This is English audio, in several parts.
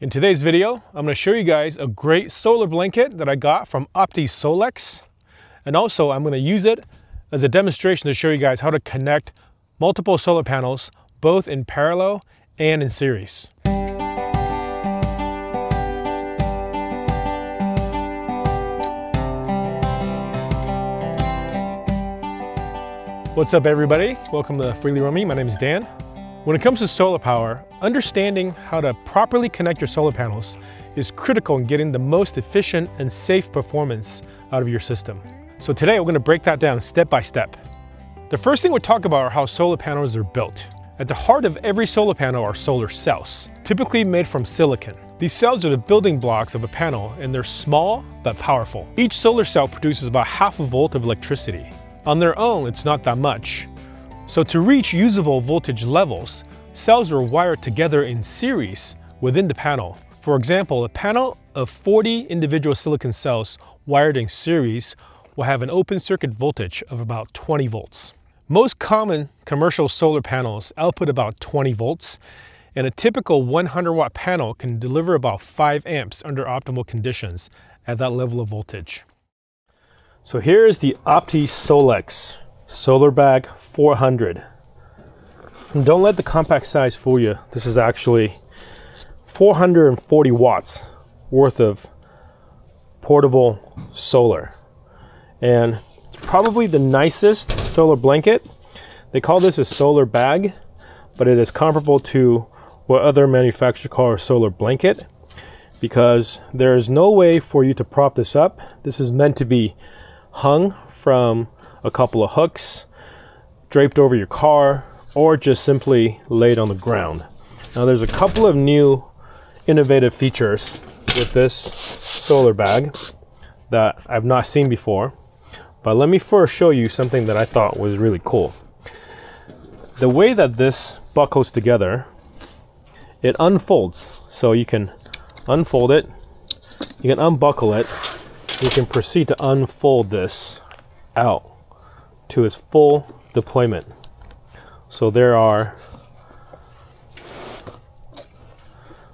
In today's video, I'm going to show you guys a great solar blanket that I got from OptiSolex. And also I'm going to use it as a demonstration to show you guys how to connect multiple solar panels, both in parallel and in series. What's up everybody? Welcome to Freely Roaming. My name is Dan. When it comes to solar power, understanding how to properly connect your solar panels is critical in getting the most efficient and safe performance out of your system. So today we're going to break that down step by step. The first thing we'll talk about are how solar panels are built. At the heart of every solar panel are solar cells, typically made from silicon. These cells are the building blocks of a panel and they're small but powerful. Each solar cell produces about half a volt of electricity. On their own, it's not that much, so to reach usable voltage levels, cells are wired together in series within the panel. For example, a panel of 40 individual silicon cells wired in series will have an open circuit voltage of about 20 volts. Most common commercial solar panels output about 20 volts, and a typical 100 watt panel can deliver about 5 amps under optimal conditions at that level of voltage. So here is the Opti Solex Solar Bag 400. Don't let the compact size fool you. This is actually 440 watts worth of portable solar. And it's probably the nicest solar blanket. They call this a solar bag, but it is comparable to what other manufacturers call a solar blanket because there is no way for you to prop this up. This is meant to be hung from a couple of hooks draped over your car or just simply laid on the ground. Now there's a couple of new innovative features with this solar bag that I've not seen before. But let me first show you something that I thought was really cool. The way that this buckles together, it unfolds. So you can unfold it, you can unbuckle it, you can proceed to unfold this out to its full deployment. So there are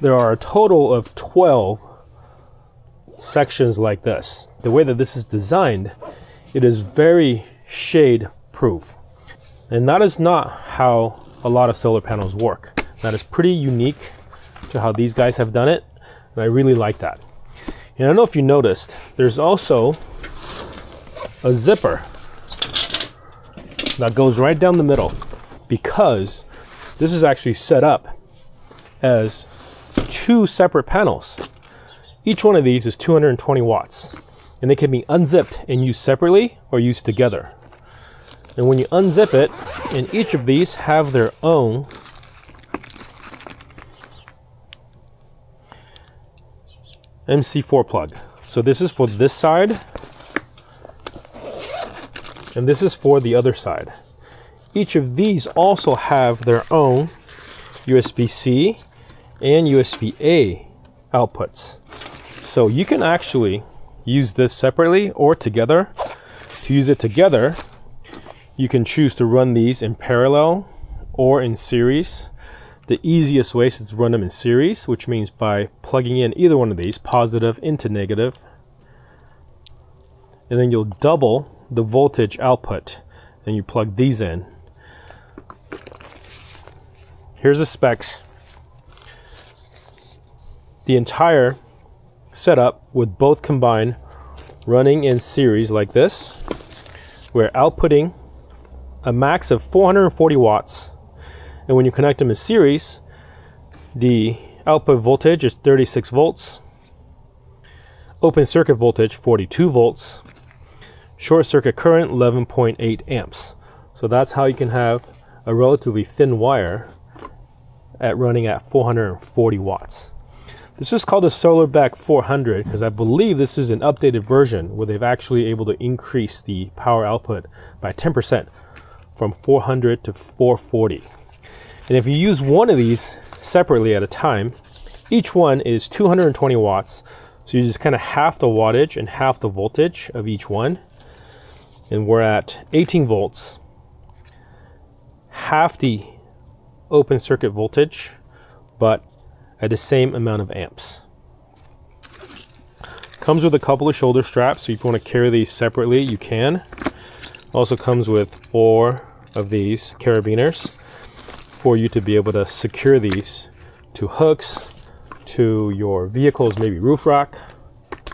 there are a total of 12 sections like this. The way that this is designed, it is very shade proof. And that is not how a lot of solar panels work. That is pretty unique to how these guys have done it, and I really like that. And I don't know if you noticed, there's also a zipper that goes right down the middle because this is actually set up as two separate panels. Each one of these is 220 watts and they can be unzipped and used separately or used together. And when you unzip it, and each of these have their own MC4 plug. So this is for this side and this is for the other side. Each of these also have their own USB-C and USB-A outputs. So you can actually use this separately or together. To use it together, you can choose to run these in parallel or in series. The easiest way is to run them in series, which means by plugging in either one of these, positive into negative, and then you'll double the voltage output and you plug these in. Here's the specs. The entire setup with both combined running in series like this. We're outputting a max of 440 watts. And when you connect them in series, the output voltage is 36 volts. Open circuit voltage 42 volts short circuit current 11.8 amps. So that's how you can have a relatively thin wire at running at 440 watts. This is called a SolarBag 400 because I believe this is an updated version where they've actually able to increase the power output by 10% from 400 to 440. And if you use one of these separately at a time, each one is 220 watts. So you just kind of half the wattage and half the voltage of each one and we're at 18 volts, half the open circuit voltage, but at the same amount of amps. Comes with a couple of shoulder straps, so if you want to carry these separately, you can. Also comes with four of these carabiners for you to be able to secure these to hooks, to your vehicle's maybe roof rack.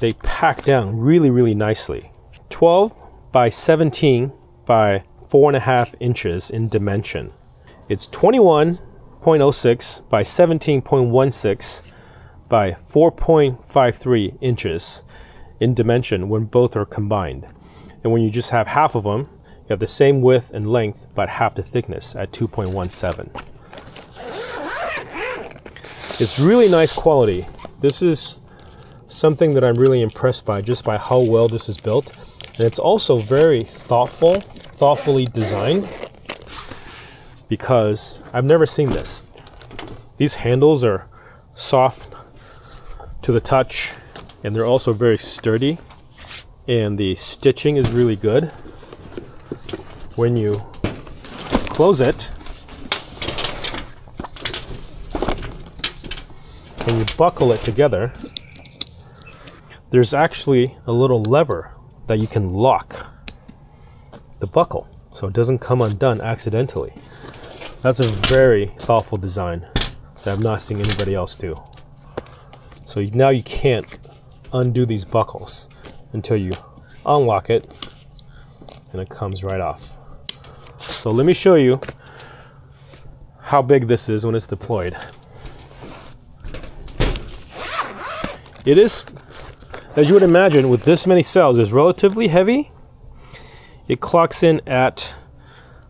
They pack down really, really nicely. 12 by 17 by four and a half inches in dimension. It's 21.06 by 17.16 by 4.53 inches in dimension when both are combined. And when you just have half of them, you have the same width and length but half the thickness at 2.17. It's really nice quality. This is something that I'm really impressed by just by how well this is built. And it's also very thoughtful, thoughtfully designed because I've never seen this. These handles are soft to the touch and they're also very sturdy and the stitching is really good. When you close it and you buckle it together, there's actually a little lever that you can lock the buckle so it doesn't come undone accidentally. That's a very thoughtful design that I've not seen anybody else do. So now you can't undo these buckles until you unlock it and it comes right off. So let me show you how big this is when it's deployed. It is, as you would imagine, with this many cells, is relatively heavy. It clocks in at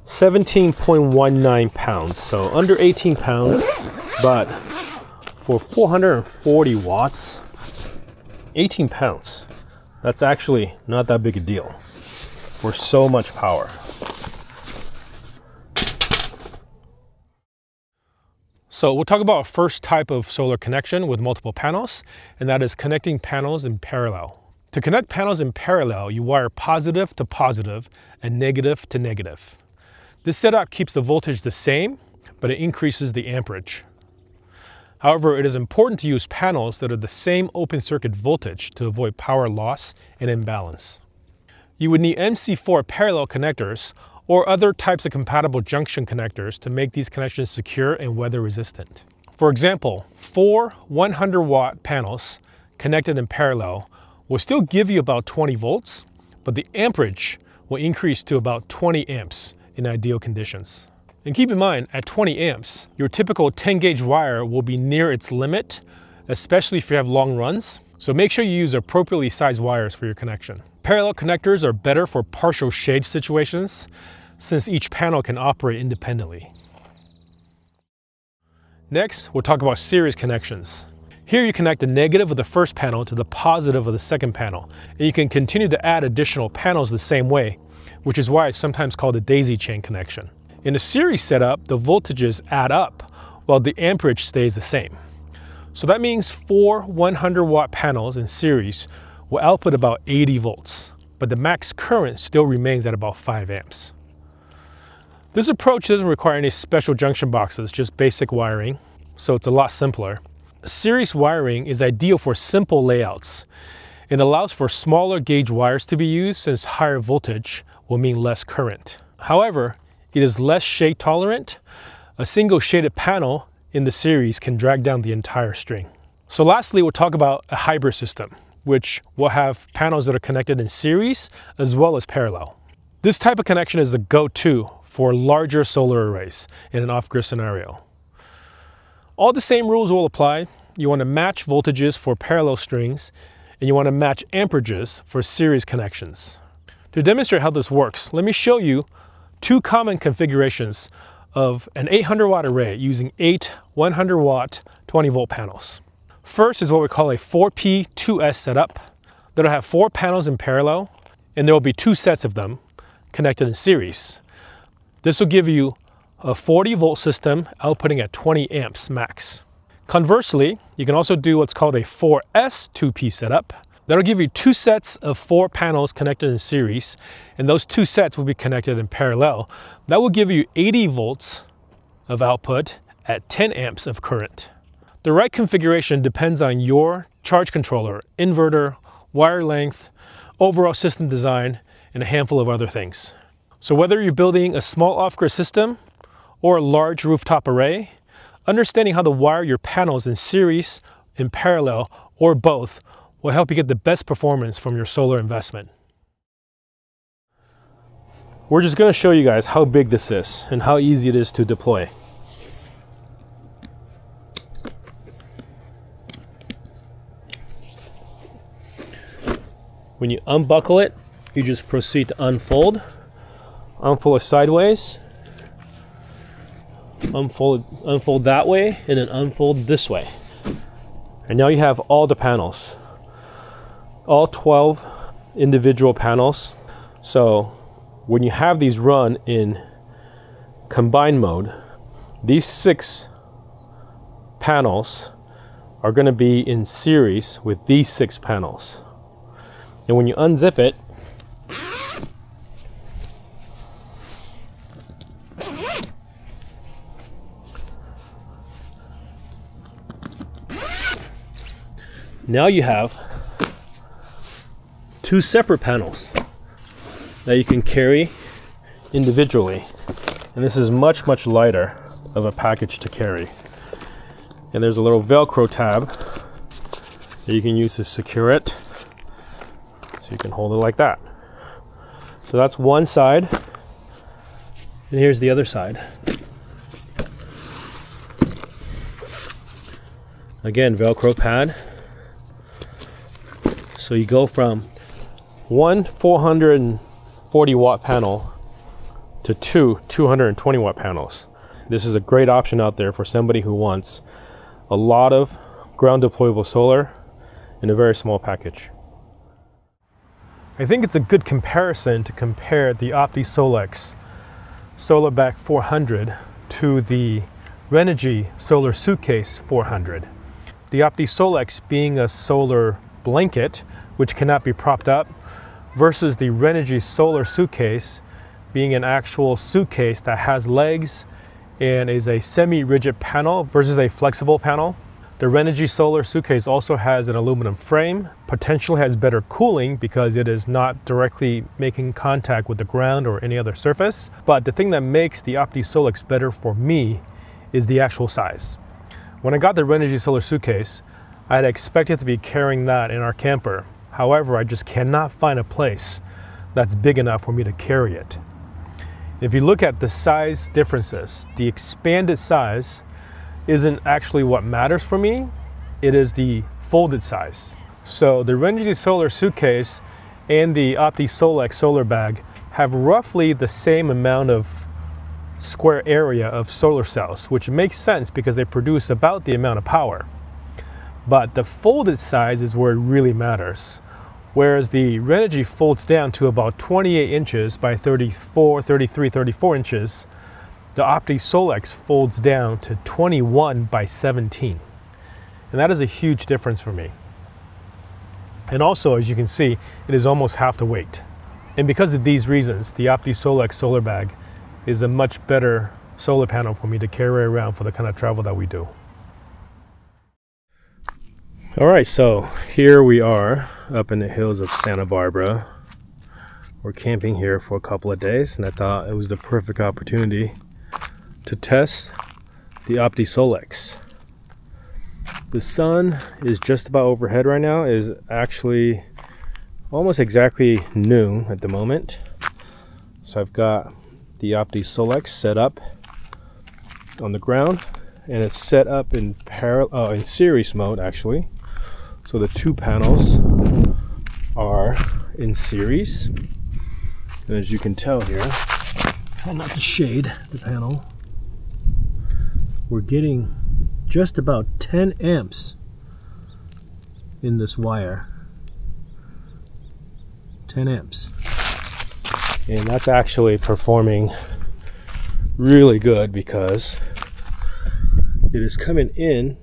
17.19 pounds, so under 18 pounds, but for 440 watts, 18 pounds. That's actually not that big a deal for so much power. So we'll talk about first type of solar connection with multiple panels, and that is connecting panels in parallel. To connect panels in parallel, you wire positive to positive and negative to negative. This setup keeps the voltage the same, but it increases the amperage. However, it is important to use panels that are the same open circuit voltage to avoid power loss and imbalance. You would need MC4 parallel connectors or other types of compatible junction connectors to make these connections secure and weather resistant. For example, four 100 watt panels connected in parallel will still give you about 20 volts, but the amperage will increase to about 20 amps in ideal conditions. And keep in mind, at 20 amps, your typical 10 gauge wire will be near its limit, especially if you have long runs. So make sure you use appropriately sized wires for your connection. Parallel connectors are better for partial shade situations since each panel can operate independently. Next, we'll talk about series connections. Here you connect the negative of the first panel to the positive of the second panel, and you can continue to add additional panels the same way, which is why it's sometimes called a daisy chain connection. In a series setup, the voltages add up while the amperage stays the same. So that means four 100 watt panels in series will output about 80 volts, but the max current still remains at about 5 amps. This approach doesn't require any special junction boxes, just basic wiring, so it's a lot simpler. Series wiring is ideal for simple layouts. It allows for smaller gauge wires to be used since higher voltage will mean less current. However, it is less shade tolerant. A single shaded panel in the series can drag down the entire string. So lastly, we'll talk about a hybrid system, which will have panels that are connected in series as well as parallel. This type of connection is the go-to for larger solar arrays in an off-grid scenario. All the same rules will apply. You want to match voltages for parallel strings, and you want to match amperages for series connections. To demonstrate how this works, let me show you two common configurations of an 800 watt array using eight 100 watt 20 volt panels. First is what we call a 4P2S setup that'll have four panels in parallel and there will be two sets of them connected in series. This will give you a 40 volt system outputting at 20 amps max. Conversely, you can also do what's called a 4S 2P setup That'll give you two sets of four panels connected in series, and those two sets will be connected in parallel. That will give you 80 volts of output at 10 amps of current. The right configuration depends on your charge controller, inverter, wire length, overall system design, and a handful of other things. So whether you're building a small off-grid system or a large rooftop array, understanding how to wire your panels in series, in parallel, or both will help you get the best performance from your solar investment. We're just gonna show you guys how big this is and how easy it is to deploy. When you unbuckle it, you just proceed to unfold. Unfold it sideways. Unfold, unfold that way, and then unfold this way. And now you have all the panels. All 12 individual panels. So when you have these run in combined mode, these six panels are going to be in series with these six panels. And when you unzip it, now you have two separate panels that you can carry individually. And this is much, much lighter of a package to carry. And there's a little Velcro tab that you can use to secure it So you can hold it like that. So that's one side. And here's the other side. Again, Velcro pad. So you go from one 440 watt panel to two 220 watt panels. This is a great option out there for somebody who wants a lot of ground deployable solar in a very small package. I think it's a good comparison to compare the OptiSolex SolarBag 400 to the Renogy Solar Suitcase 400. The OptiSolex being a solar blanket, which cannot be propped up, versus the Renogy Solar Suitcase being an actual suitcase that has legs and is a semi-rigid panel versus a flexible panel. The Renogy Solar Suitcase also has an aluminum frame, potentially has better cooling because it is not directly making contact with the ground or any other surface. But the thing that makes the OptiSolex better for me is the actual size. When I got the Renogy Solar Suitcase, I had expected to be carrying that in our camper. However, I just cannot find a place that's big enough for me to carry it. If you look at the size differences, the expanded size isn't actually what matters for me. It is the folded size. So the Renogy Solar suitcase and the OptiSolex solar bag have roughly the same amount of square area of solar cells, which makes sense because they produce about the amount of power. But the folded size is where it really matters. Whereas the Renogy folds down to about 28 inches by 34, 33, 34 inches, the OptiSolex folds down to 21 by 17. And that is a huge difference for me. And also, as you can see, it is almost half the weight. And because of these reasons, the OptiSolex solar bag is a much better solar panel for me to carry around for the kind of travel that we do. All right, so here we are up in the hills of Santa Barbara. We're camping here for a couple of days, and I thought it was the perfect opportunity to test the OptiSolex. The sun is just about overhead right now, it is actually almost exactly noon at the moment. So I've got the OptiSolex set up on the ground and it's set up in parallel uh, in series mode actually. So the two panels are in series. And as you can tell here, try not to shade the panel. We're getting just about 10 amps in this wire. 10 amps. And that's actually performing really good because it is coming in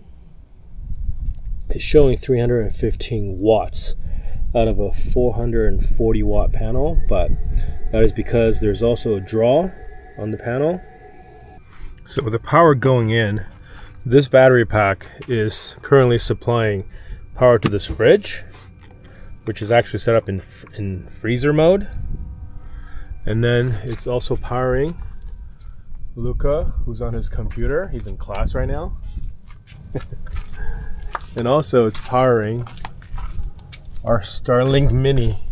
it's showing 315 watts out of a 440 watt panel but that is because there's also a draw on the panel so with the power going in, This battery pack is currently supplying power to this fridge, which is actually set up in, in freezer mode. And then it's also powering Luca, who's on his computer. He's in class right now. and also it's powering our Starlink Mini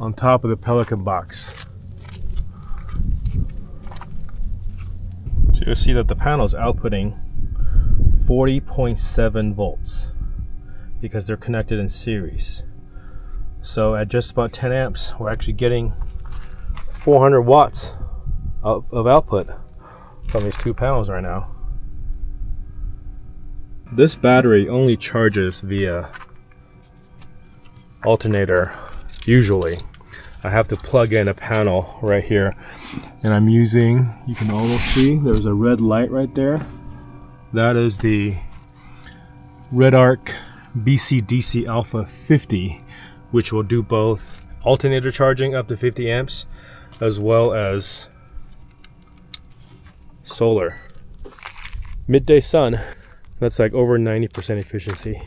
on top of the Pelican box. So you'll see that the panel is outputting 40.7 volts because they're connected in series. So at just about 10 amps, we're actually getting 400 watts of, of output from these two panels right now. This battery only charges via alternator usually. I have to plug in a panel right here and I'm using, you can almost see there's a red light right there. That is the Redarc BCDC Alpha 50 which will do both alternator charging up to 50 amps as well as solar. Midday sun, that's like over 90% efficiency.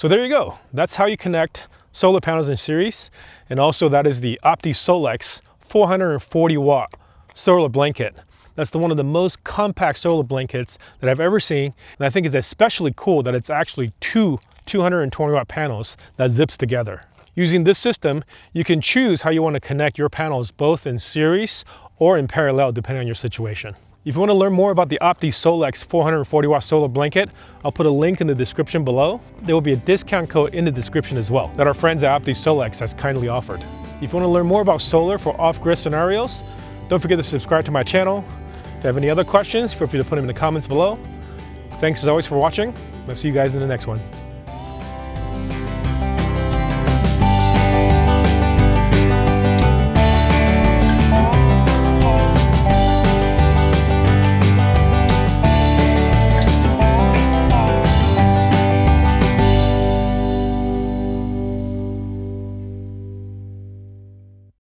So there you go. That's how you connect solar panels in series. And also that is the OptiSolex 440 watt solar blanket. That's the one of the most compact solar blankets that I've ever seen. And I think it's especially cool that it's actually two 220 watt panels that zips together. Using this system, you can choose how you want to connect your panels both in series or in parallel depending on your situation. If you want to learn more about the OptiSolex 440 watt solar blanket, I'll put a link in the description below. There will be a discount code in the description as well that our friends at OptiSolex has kindly offered. If you want to learn more about solar for off-grid scenarios, don't forget to subscribe to my channel. If you have any other questions, feel free to put them in the comments below. Thanks as always for watching. I'll see you guys in the next one.